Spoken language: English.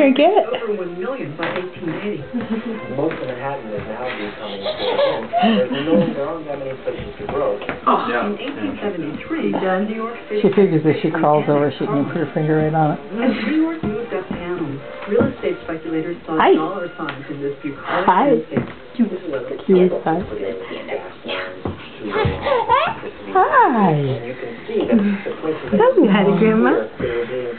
Very good. Over one million by 1880. Most of Manhattan is now becoming full There's no, there aren't that many places to grow. Oh, Yeah. in 1873, the New York City. She figures if she crawls over, she can put her finger right on it. As New York moved up towns, real estate speculators saw Hi. dollar signs in this bucolic Hi. landscape. Cute, Hi. side. Hi. And you can see that the places that Hello, Grandma. they're being